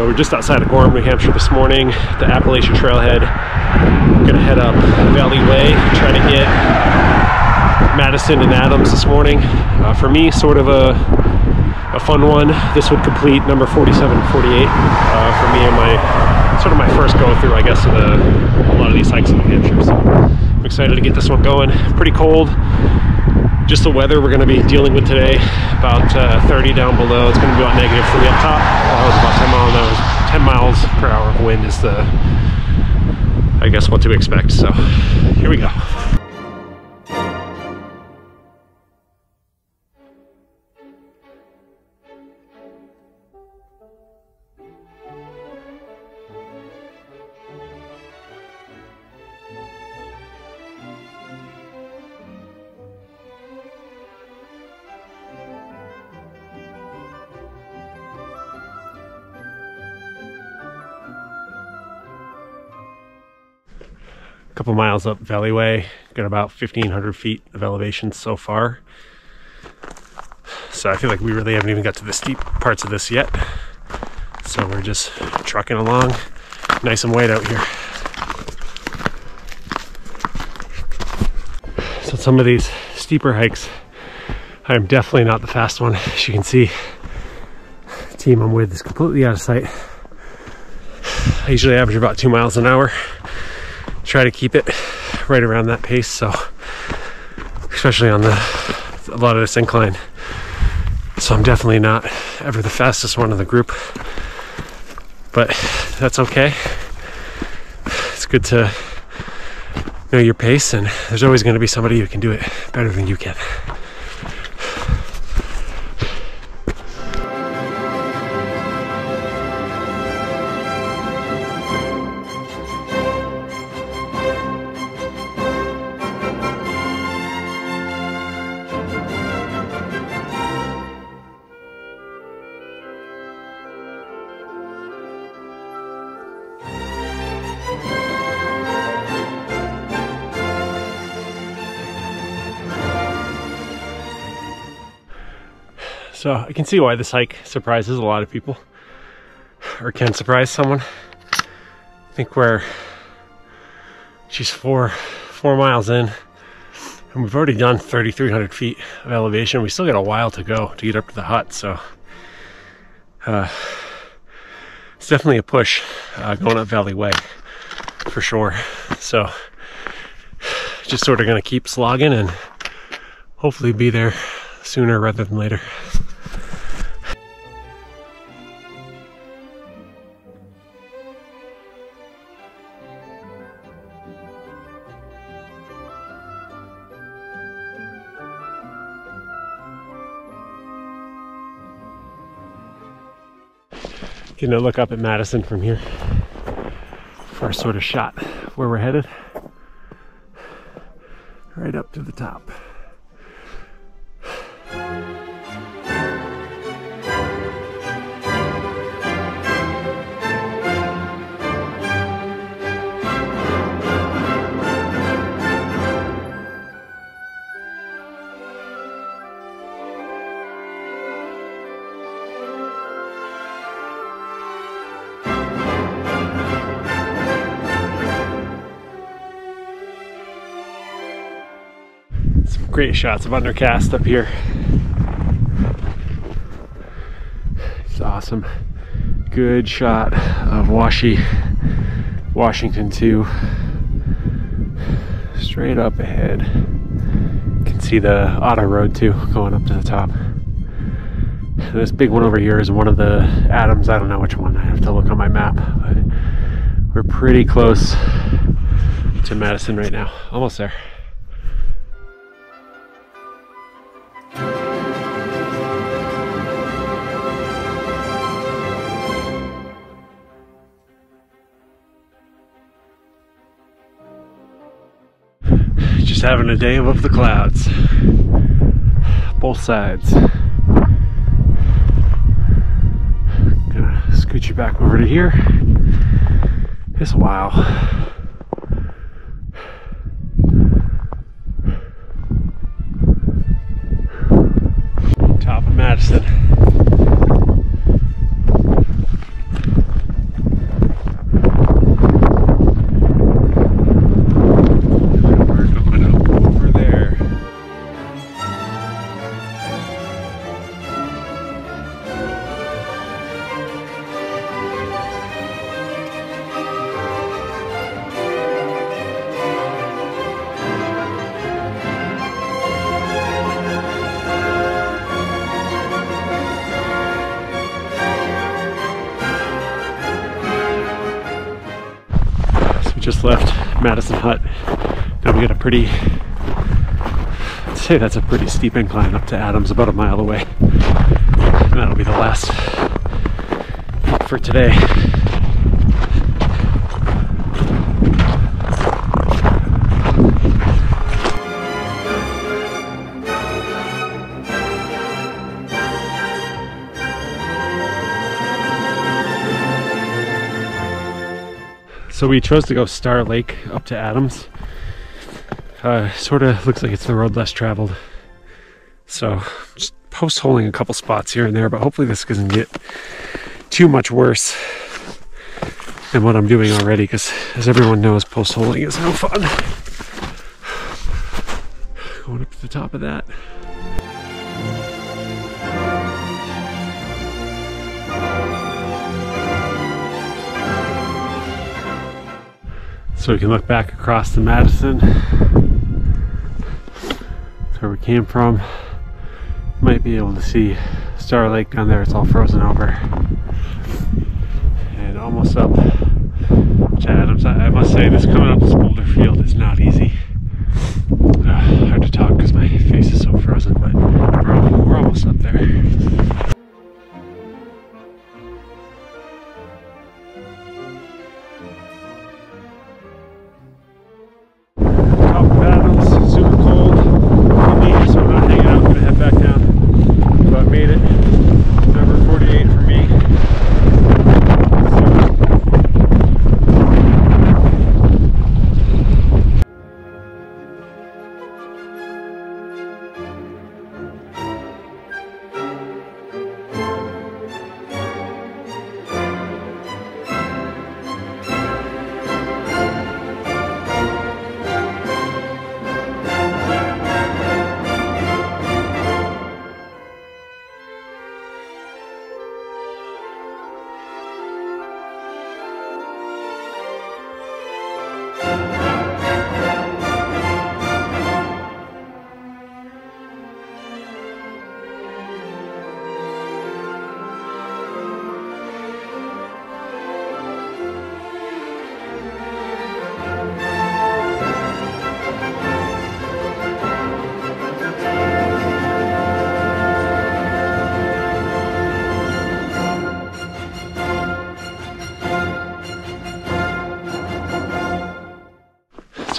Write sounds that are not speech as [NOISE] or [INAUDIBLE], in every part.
So we're just outside of Gorham, New Hampshire this morning, the Appalachian Trailhead. I'm gonna head up Valley Way, try to get Madison and Adams this morning. Uh, for me, sort of a, a fun one. This would complete number 4748 uh, for me and my sort of my first go through, I guess, of the, a lot of these hikes in New Hampshire. So I'm excited to get this one going. Pretty cold. Just the weather we're going to be dealing with today, about uh, 30 down below. It's going to be about negative three up top. About 10 miles an 10 miles per hour of wind is the, I guess, what to expect. So here we go. A couple miles up Valley Way. Got about 1,500 feet of elevation so far. So I feel like we really haven't even got to the steep parts of this yet. So we're just trucking along nice and white out here. So some of these steeper hikes, I'm definitely not the fast one. As you can see, the team I'm with is completely out of sight. I usually average about two miles an hour try to keep it right around that pace. So, especially on the a lot of this incline. So I'm definitely not ever the fastest one in the group, but that's okay. It's good to know your pace, and there's always going to be somebody who can do it better than you can. So I can see why this hike surprises a lot of people or can surprise someone. I think we're she's four four miles in and we've already done 3,300 feet of elevation. We still got a while to go to get up to the hut. So uh, it's definitely a push uh, going up Valley Way for sure. So just sort of going to keep slogging and hopefully be there sooner rather than later. Getting a look up at Madison from here. First sort of shot where we're headed. Right up to the top. Great shots of undercast up here. It's awesome. Good shot of Washy, Washington 2. Straight up ahead. You can see the auto road too going up to the top. This big one over here is one of the Adams. I don't know which one. I have to look on my map. But we're pretty close to Madison right now. Almost there. Just having a day above the clouds. Both sides. Gonna scoot you back over to here. It's a while. Just left Madison Hut. Now we got a pretty, I'd say that's a pretty steep incline up to Adams, about a mile away. And that'll be the last for today. So we chose to go Star Lake up to Adams. Uh, sort of looks like it's the road less traveled. So just post holing a couple spots here and there, but hopefully this doesn't get too much worse than what I'm doing already because as everyone knows, post holing is no fun. [SIGHS] Going up to the top of that. So we can look back across the Madison. That's where we came from. Might be able to see Star Lake down there. It's all frozen over. And almost up to Adams. I, I must say, this coming up this boulder field is not easy. Uh, hard to talk because my face is so frozen, but we're, we're almost up there.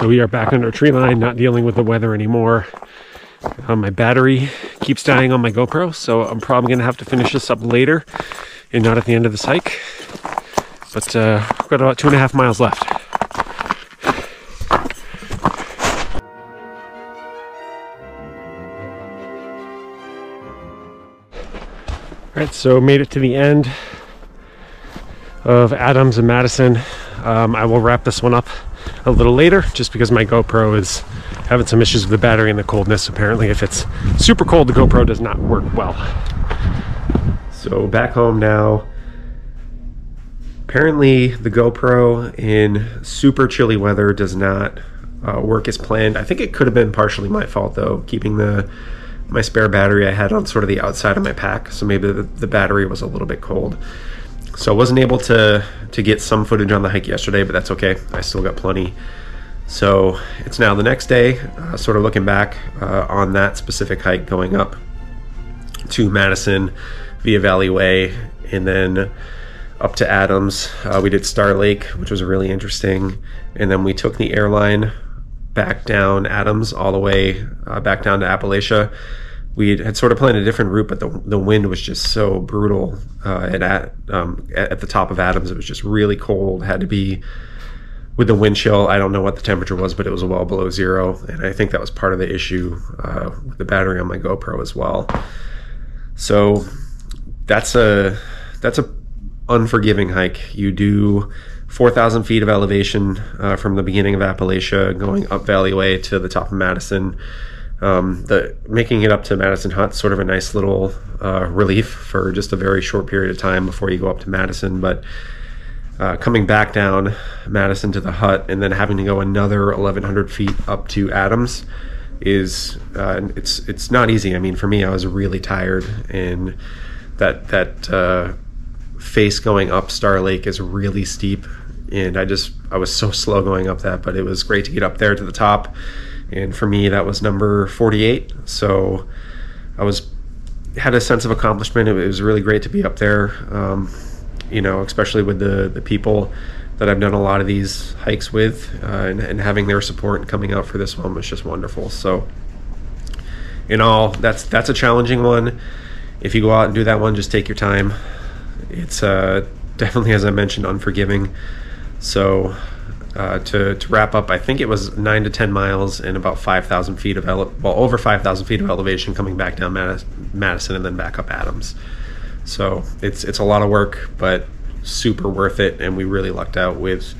So we are back under a tree line, not dealing with the weather anymore. Uh, my battery keeps dying on my GoPro, so I'm probably gonna have to finish this up later and not at the end of this hike. But uh, I've got about two and a half miles left. All right, so made it to the end of Adams and Madison. Um, I will wrap this one up a little later just because my GoPro is having some issues with the battery and the coldness. Apparently, if it's super cold, the GoPro does not work well. So, back home now. Apparently, the GoPro in super chilly weather does not uh, work as planned. I think it could have been partially my fault though, keeping the my spare battery I had on sort of the outside of my pack, so maybe the, the battery was a little bit cold. So I wasn't able to to get some footage on the hike yesterday, but that's okay. I still got plenty. So it's now the next day, uh, sort of looking back uh, on that specific hike going up to Madison via Valley Way, and then up to Adams. Uh, we did Star Lake, which was really interesting, and then we took the airline back down Adams all the way uh, back down to Appalachia we had sort of planned a different route, but the, the wind was just so brutal. Uh, at, um, at the top of Adams, it was just really cold. Had to be with the wind chill. I don't know what the temperature was, but it was well below zero. And I think that was part of the issue uh, with the battery on my GoPro as well. So that's a that's a unforgiving hike. You do 4,000 feet of elevation uh, from the beginning of Appalachia, going up Valley Way to the top of Madison um, the making it up to Madison Hut sort of a nice little uh, relief for just a very short period of time before you go up to Madison. But uh, coming back down Madison to the hut and then having to go another 1,100 feet up to Adams is uh, it's it's not easy. I mean, for me, I was really tired, and that that uh, face going up Star Lake is really steep. and I just I was so slow going up that, but it was great to get up there to the top. And for me, that was number 48. So I was had a sense of accomplishment. It was really great to be up there. Um, you know, especially with the the people that I've done a lot of these hikes with, uh, and, and, having their support and coming out for this one was just wonderful. So, in all, that's that's a challenging one. If you go out and do that one, just take your time. It's uh, [LAUGHS] definitely, as I mentioned, unforgiving. So, uh, to, to wrap up, I think it was nine to ten miles and about five thousand feet of ele- well over five thousand feet of elevation coming back down Madison and then back up Adams. So it's it's a lot of work, but super worth it, and we really lucked out with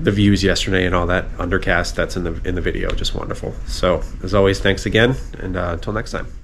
the views yesterday and all that undercast that's in the in the video. Just wonderful. So as always, thanks again, and uh, until next time.